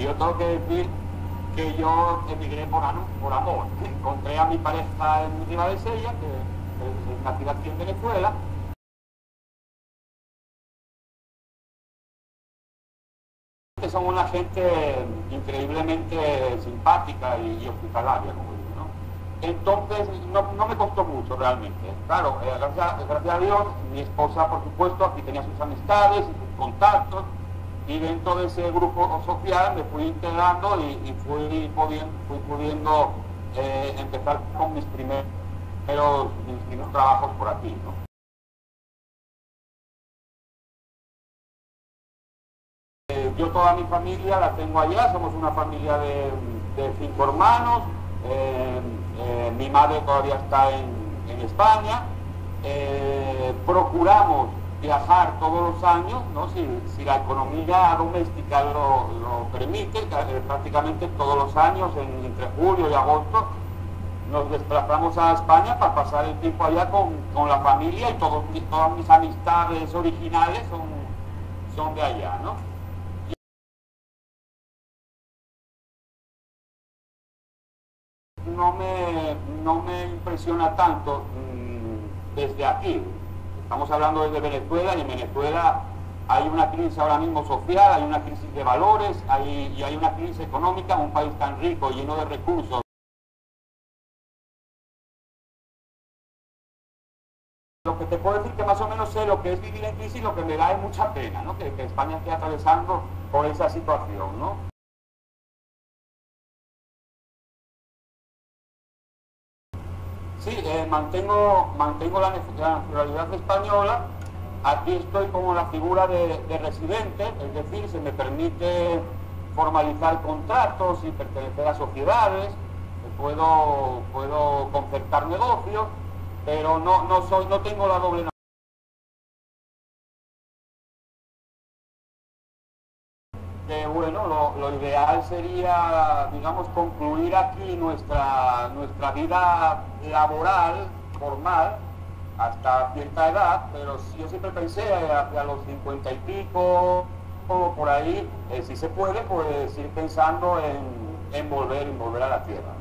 Y yo tengo que decir que yo emigré por, amor. Encontré a mi pareja en Ribadesella, que es nacida aquí en Venezuela, son una gente increíblemente simpática y, hospitalaria, como digo, ¿no? Entonces, no, me costó mucho realmente. Claro, eh, gracias, a Dios, mi esposa, por supuesto, aquí tenía sus amistades sus contactos, y dentro de ese grupo social me fui integrando y, fui pudiendo, fui pudiendo eh, empezar con mis primeros, primeros trabajos por aquí, ¿no? yo toda mi familia la tengo allá, somos una familia de, cinco hermanos, eh, eh, mi madre todavía está en, España, eh, procuramos viajar todos los años, si, la economía doméstica lo, permite, prácticamente todos los años, entre julio y agosto, nos desplazamos a España para pasar el tiempo allá con, la familia y todos, todas mis amistades originales son, son de allá. ¿no? no me, no me impresiona tanto mm, desde aquí. Estamos hablando desde Venezuela y en Venezuela hay una crisis ahora mismo social, hay una crisis de valores hay, y hay una crisis económica un país tan rico, lleno de recursos. Lo que te puedo decir que más o menos sé lo que es vivir en crisis, lo que me da es mucha pena, ¿no? que, que España esté atravesando por esa situación. ¿no? Sí, eh, mantengo, mantengo la, naturalidad española. Aquí estoy como la figura de, residente, es decir, se me permite formalizar contratos y pertenecer a sociedades, puedo, puedo concertar negocios, pero no, no, soy, no tengo la doble bueno, lo, ideal sería, digamos, concluir aquí nuestra, nuestra vida laboral, formal, hasta cierta edad, pero yo siempre pensé hacia los cincuenta y pico, o por ahí, eh, si se puede, pues ir pensando en, en volver, en volver a la tierra.